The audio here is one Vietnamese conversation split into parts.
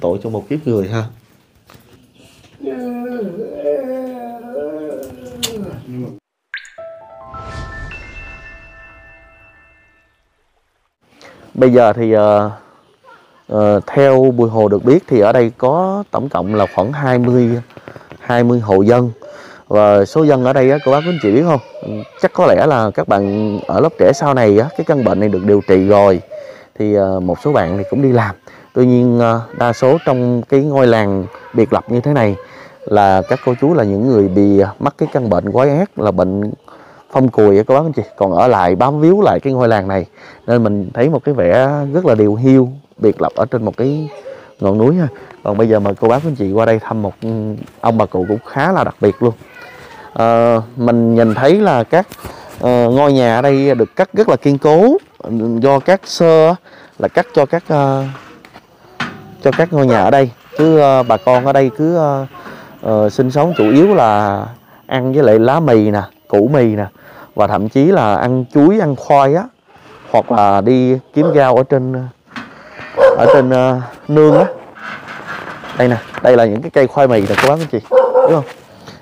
tội cho một kiếp người ha. Bây giờ thì uh, uh, theo Bùi Hồ được biết thì ở đây có tổng cộng là khoảng 20 20 hộ dân. Và số dân ở đây á, cô bác quý anh chị biết không? Chắc có lẽ là các bạn ở lớp trẻ sau này á, cái căn bệnh này được điều trị rồi. Thì uh, một số bạn thì cũng đi làm tuy nhiên à, đa số trong cái ngôi làng biệt lập như thế này là các cô chú là những người bị à, mắc cái căn bệnh quái ác là bệnh phong cùi các bác anh chị. Còn ở lại bám víu lại cái ngôi làng này nên mình thấy một cái vẻ rất là điều hiu biệt lập ở trên một cái ngọn núi ha. Còn bây giờ mời cô bác anh chị qua đây thăm một ừ, ông bà cụ cũng khá là đặc biệt luôn. À, mình nhìn thấy là các uh, ngôi nhà ở đây được cắt rất là kiên cố ừ, do các sơ là cắt cho các uh, cho các ngôi nhà ở đây. Chứ uh, ờ, bà con ở đây cứ uh, uh, sinh sống chủ yếu là ăn với lại lá mì nè củ mì nè và thậm chí là ăn chuối ăn khoai á hoặc là đi kiếm rau ở trên ở trên uh, nương á. Đây nè đây là những cái cây khoai mì nè cô bác anh chị đúng không?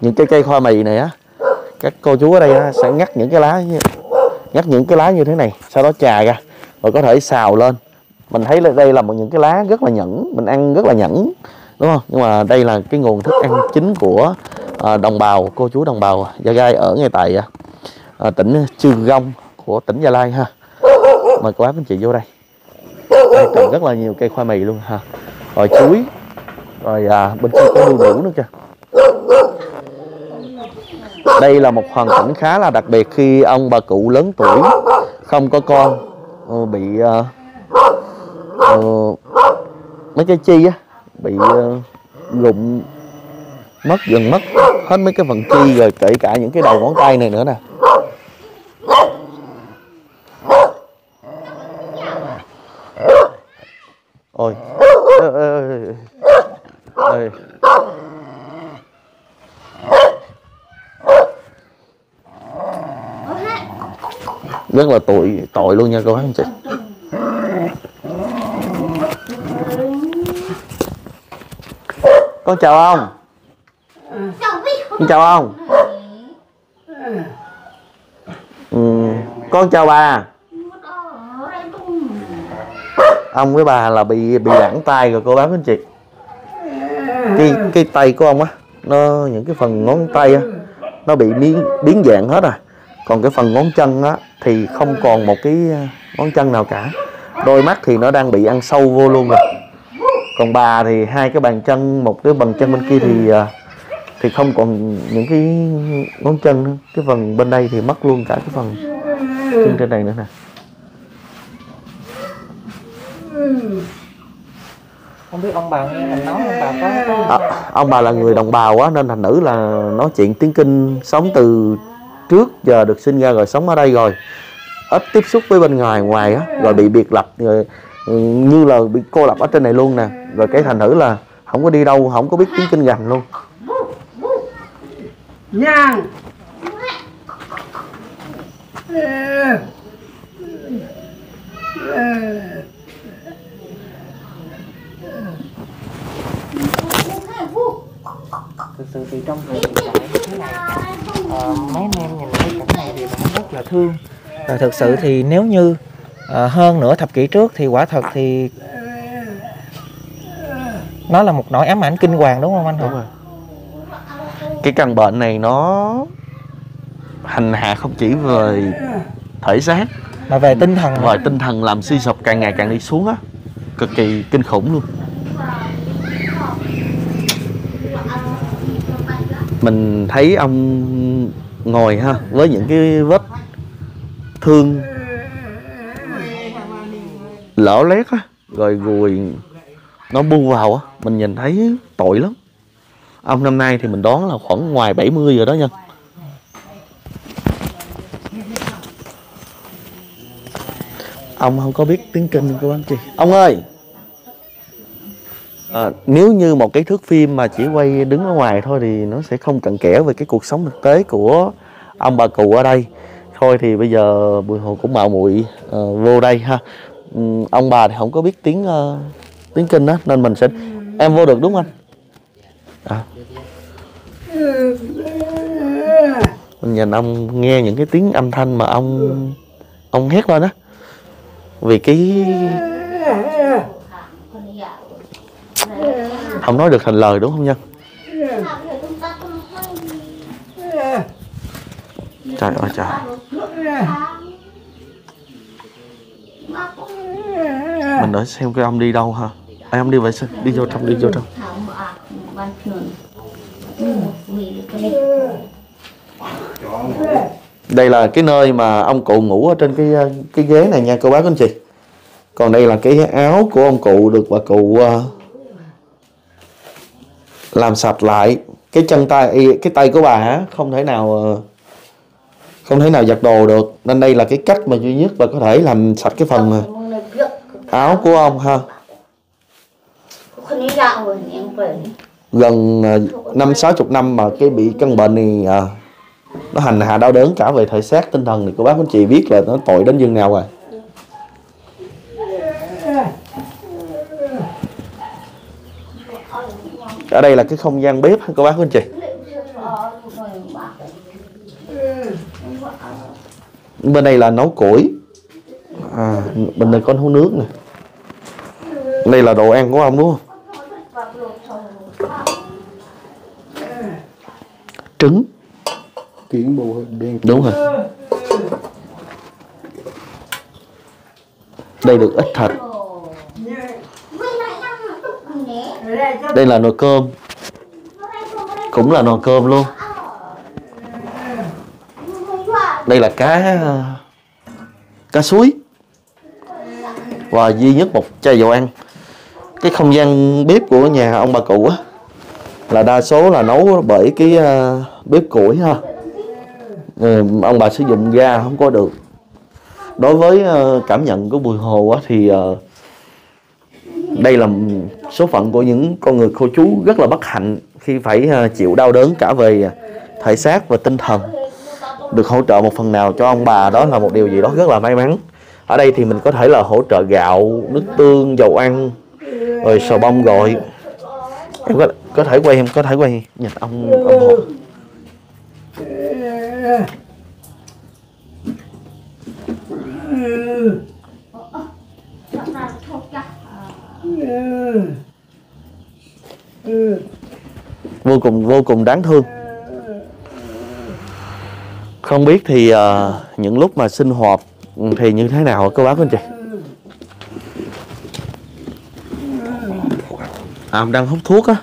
Những cái cây khoai mì này á các cô chú ở đây á, sẽ ngắt những cái lá như, ngắt những cái lá như thế này sau đó chà ra rồi có thể xào lên mình thấy là đây là một những cái lá rất là nhẫn mình ăn rất là nhẫn đúng không? Nhưng mà đây là cái nguồn thức ăn chính của à, đồng bào cô chú đồng bào gia gai ở ngay tại à, à tỉnh Trường Gông của tỉnh Gia Lai ha. Mời cô bác anh chị vô đây. Đây trồng rất là nhiều cây khoai mì luôn ha. Rồi chuối rồi à, bên kia có đu đủ nữa kìa. Đây là một hoàn cảnh khá là đặc biệt khi ông bà cụ lớn tuổi không có con ừ, bị uh, uh, mấy cái chi á bị uh, rụng mất dần mất hết mấy cái phần chi rồi kể cả những cái đầu ngón tay này nữa nè. Ôi rất là tội tội luôn nha cô bác anh chị. Con chào ông. Con chào ông. Ừ, con chào bà. Ông với bà là bị bị lãng tay rồi cô bác anh chị. Cái cái tay của ông á nó những cái phần ngón tay á nó bị biến biến dạng hết rồi. Còn cái phần ngón chân á thì không còn một cái ngón chân nào cả. Đôi mắt thì nó đang bị ăn sâu vô luôn rồi còn bà thì hai cái bàn chân một cái bàn chân bên kia thì thì không còn những cái ngón chân nữa. cái phần bên đây thì mất luôn cả cái phần chân trên này nữa nè. Không biết ông bà nghe mình nói ông bà có, À, ông bà là người đồng bào á nên thành nữ là nói chuyện tiếng kinh sống từ trước giờ được sinh ra rồi sống ở đây rồi. Ít tiếp xúc với bên ngoài ngoài á rồi bị biệt lập rồi ừ, như là bị cô lập ở trên này luôn nè rồi cái thành nữ là không có đi đâu không có biết tiếng kinh gành luôn. Nhang. Thực sự thì trong thời hiện tại như thế này. Ờ, mấy anh em nhìn thấy cảnh này thì vẫn rất là thương. Và thực sự thì nếu như ờ, hơn nửa thập kỷ trước thì quả thật thì nó là một nỗi ám ảnh kinh hoàng đúng không anh đúng rồi. Cái căn bệnh này nó hành hạ không chỉ về thể xác mà về tinh thần. và tinh thần làm suy sụp càng ngày càng đi xuống á. Cực kỳ kinh khủng luôn. Mình thấy ông ngồi ha với những cái vết thương lở lét á rồi gùi nó bu vào á mình nhìn thấy tội lắm. Ông năm nay thì mình đoán là khoảng ngoài 70 rồi đó nha. Ông không có biết tiếng kinh của anh chị. Ông ơi! À, nếu như một cái thước phim mà chỉ quay đứng ở ngoài thôi thì nó sẽ không cặn kẽ về cái cuộc sống thực tế của ông bà cụ ở đây. Thôi thì bây giờ bùi hồ cũng mạo muội uh, vô đây ha. Ừm, ông bà thì không có biết tiếng uh, tiếng kinh đó nên mình sẽ em vô được đúng không anh? À. mình nhìn ông nghe những cái tiếng âm thanh mà ông ông hét lên á. Vì cái không nói được thành lời đúng không nhân? Trời ơi trời. Mình đợi xem cái ông đi đâu ha anh em đi vậy xem đi vô trong đi vô trong. Đây là cái nơi mà ông cụ ngủ ở trên cái cái ghế này nha cô bác anh chị. Còn đây là cái áo của ông cụ được bà cụ uh, làm sạch lại. Cái chân tay cái tay của bà không thể nào ờ, không thể nào giặt đồ được. Nên đây là cái cách mà duy nhất bà có thể làm sạch cái phần ờ, áo của ông ha gần à, năm sáu chục năm mà cái bị căn bệnh này à, nó hành hạ đau đớn cả về thể xác tinh thần thì cô bác anh chị biết là nó tội đến như nào rồi. Ở đây là cái không gian bếp cô bác anh chị? Bên đây là nấu củi. À, bên đây có nấu nước nè. Đây là đồ ăn của ông đúng không? Trứng kiến bộ đen. Đúng rồi. Đây được ít thịt đây là nồi cơm. Cũng là nồi cơm luôn. Đây là cá cá suối. Và duy nhất một chai dầu ăn. Cái không gian bếp của nhà ông bà cụ á là đa số là nấu bởi cái uh, bếp củi ha. Ừ, ông bà sử dụng ga không có được. Đối với ờ, cảm nhận của bùi hồ á, thì ờ, đây là số phận của những con người cô chú rất là bất hạnh khi phải ờ, chịu đau đớn cả về thể xác và tinh thần. Được hỗ trợ một phần nào cho ông bà đó là một điều gì đó rất là may mắn. Ở đây thì mình có thể là hỗ trợ gạo nước tương dầu ăn rồi sò bông gọi em có có thể quay em có thể quay nhìn ông ông hồ vô cùng vô cùng đáng thương. Không biết thì uh, những lúc mà sinh hoạt ừ, thì như thế nào cô bác anh chị? À đang hút thuốc á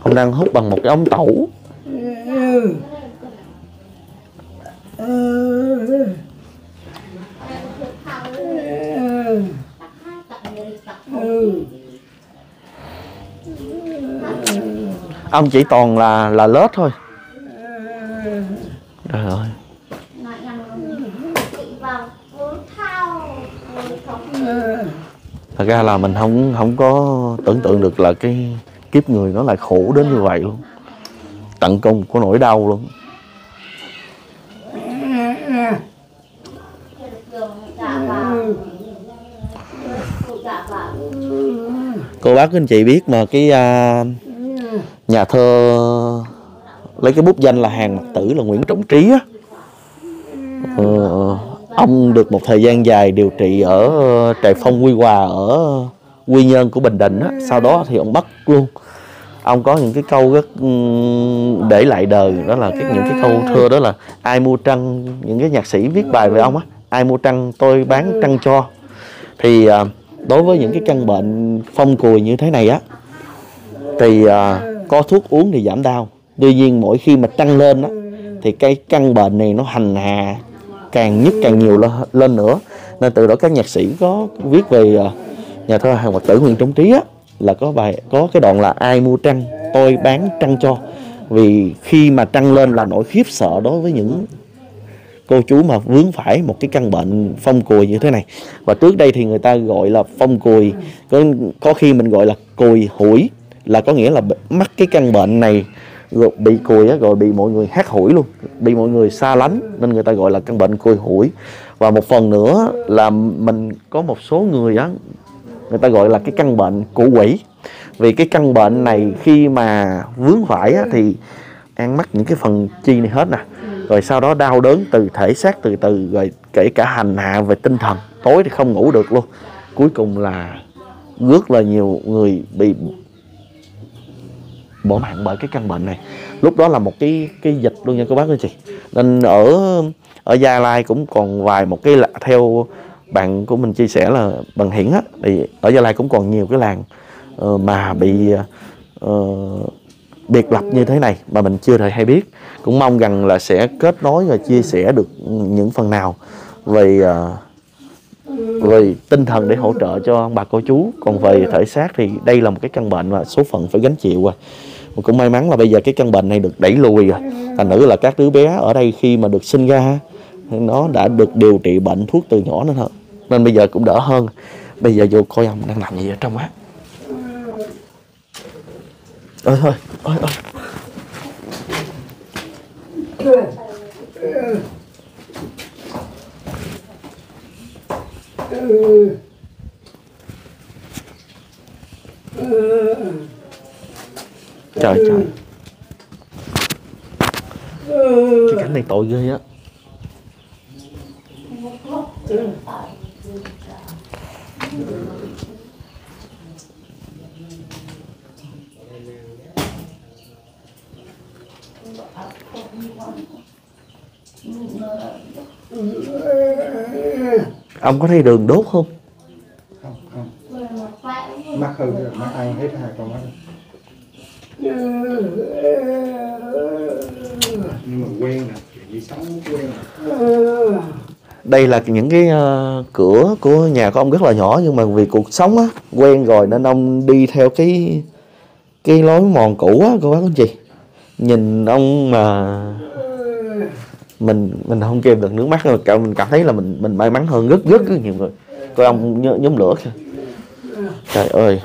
ông đang hút bằng một cái ống tẩu. Ông chỉ toàn là là lết thôi. Trời ơi. Thật ra là mình không không có tưởng tượng được là cái kiếp người nó lại khổ đến như vậy luôn. Tận công có nỗi đau luôn. Cô bác anh chị biết mà cái uh, nhà thơ lấy cái bút danh là hàng mặt tử là Nguyễn Trọng Trí á. Ờ, ờ, ông được một thời gian dài điều trị ở ờ, trại phong Quy Hòa ở Quy Nhơn của Bình Định á sau đó thì ông bắt luôn. Ông có những cái câu rất để lại đời đó là cái những cái câu thơ đó là ai mua trăng? Những cái nhạc sĩ viết bài về ông á ai mua trăng tôi bán trăng cho. Thì đối với những cái căn bệnh phong cùi như thế này á thì có thuốc uống thì giảm đau. Tuy nhiên mỗi khi mà tăng lên á thì cái căn bệnh này nó hành hạ càng nhức càng nhiều lên, lên nữa. Nên từ đó các nhạc sĩ có viết về uh, nhà thơ hàng mặt tử Nguyễn Trung Trí á là có bài có cái đoạn là ai mua trăng tôi bán trăng cho vì khi mà trăng lên là nỗi khiếp sợ đối với những cô chú mà vướng phải một cái căn bệnh phong cùi như thế này. Và trước đây thì người ta gọi là phong cùi có, có khi mình gọi là cùi hủi là có nghĩa là mắc cái căn bệnh này rồi bị cùi á rồi bị mọi người hát hủi luôn bị mọi người xa lánh nên người ta gọi là căn bệnh cùi hủi. Và một phần nữa là mình có một số người á người ta gọi là cái căn bệnh của quỷ. Vì cái căn bệnh này khi mà vướng phải á, thì ăn mắc những cái phần chi này hết nè. Rồi sau đó đau đớn từ thể xác từ từ rồi kể cả hành hạ về tinh thần. Tối thì không ngủ được luôn. Cuối cùng là rất là nhiều người bị bỏ mạng bởi cái căn bệnh này. Lúc đó là một cái cái dịch luôn nha các bác anh chị. Nên ở ở Gia Lai cũng còn vài một cái là theo bạn của mình chia sẻ là bằng hiển á thì ở Gia Lai cũng còn nhiều cái làng uh, mà bị uh, biệt lập như thế này mà mình chưa thể hay biết. Cũng mong rằng là sẽ kết nối và chia sẻ được những phần nào về uh, về tinh thần để hỗ trợ cho bà cô chú. Còn về thể xác thì đây là một cái căn bệnh mà số phận phải gánh chịu rồi. Mà cũng may mắn là bây giờ cái căn bệnh này được đẩy lùi rồi. Thành nữ là các đứa bé ở đây khi mà được sinh ra nó đã được điều trị bệnh thuốc từ nhỏ nên thôi nên bây giờ cũng đỡ hơn. Bây giờ vô coi ông đang làm gì ở trong á. Ơi thôi ơi ơi trời trời. Cái cảnh này tội ghê á ông có thấy đường đốt không? Không không. Mắt hư rồi mắt ăn hết hai con mắt nhưng mà quen nè chuyện gì sống quen nè đây là những cái uh, cửa của nhà của ông rất là nhỏ nhưng mà vì cuộc sống á quen rồi nên ông đi theo cái cái lối mòn cũ á cô bác anh chị nhìn ông mà mình mình không kìm được nước mắt rồi mình cảm thấy là mình mình may mắn hơn rất rất rất nhiều người. Coi ông nh, nhóm lửa kìa. Trời ơi.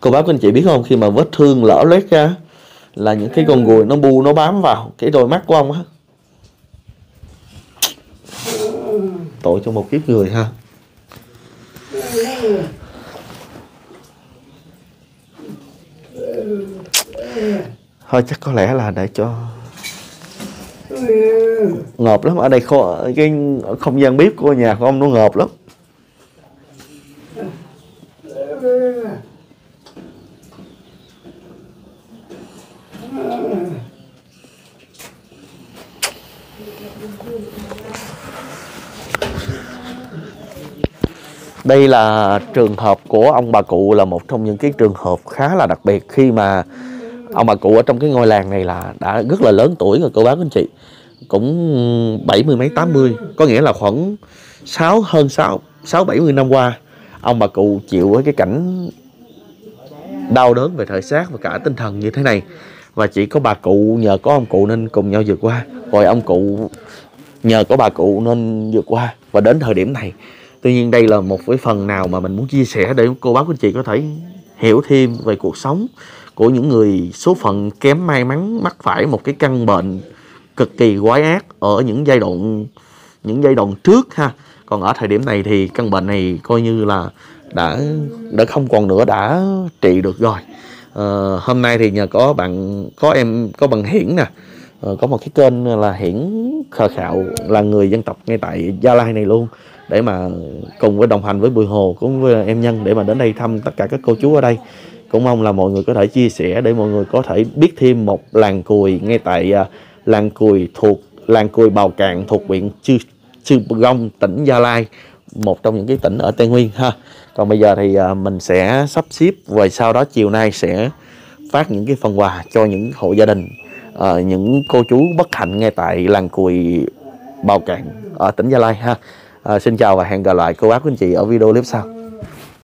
Cô bác anh chị biết không khi mà vết thương lở loét ra là những cái con ruồi nó bu nó bám vào cái đôi mắt của ông á. Tội cho một kiếp người ha. Thôi chắc có lẽ là để cho ngợp lắm. Ở đây kho, cái không gian bếp của nhà của ông nó ngợp lắm. Đây là trường hợp của ông bà cụ là một trong những cái trường hợp khá là đặc biệt khi mà ông bà cụ ở trong cái ngôi làng này là đã rất là lớn tuổi rồi, cô bác anh chị. Cũng bảy mươi mấy, tám mươi, có nghĩa là khoảng sáu, hơn sáu sáu, bảy mươi năm qua, ông bà cụ chịu với cái cảnh đau đớn về thể xác và cả tinh thần như thế này. Và chỉ có bà cụ nhờ có ông cụ nên cùng nhau vượt qua. Rồi ông cụ nhờ có bà cụ nên vượt qua. Và đến thời điểm này tuy nhiên đây là một cái phần nào mà mình muốn chia sẻ để cô bác anh chị có thể hiểu thêm về cuộc sống của những người số phận kém may mắn mắc phải một cái căn bệnh cực kỳ quái ác ở những giai đoạn những giai đoạn trước ha. Còn ở thời điểm này thì căn bệnh này coi như là đã đã không còn nữa đã trị được rồi. Ờ, hôm nay thì nhờ có bạn có em có bằng hiển nè. Ờ, có một cái kênh là hiển khờ khạo là người dân tộc ngay tại gia lai này luôn để mà cùng với đồng hành với bùi hồ, cũng với em nhân để mà đến đây thăm tất cả các cô chú ở đây. Cũng mong là mọi người có thể chia sẻ để mọi người có thể biết thêm một làng cùi ngay tại à, làng cùi thuộc, làng cùi bào cạn thuộc huyện chư chư gông, tỉnh gia lai, một trong những cái tỉnh ở tây nguyên, ha. Còn bây giờ thì à, mình sẽ sắp xếp và sau đó chiều nay sẽ phát những cái phần quà cho những hộ gia đình à, những cô chú bất hạnh ngay tại làng cùi bào cạn ở tỉnh gia lai, ha. À, xin chào và hẹn gặp lại cô bác quý anh chị ở video clip sau.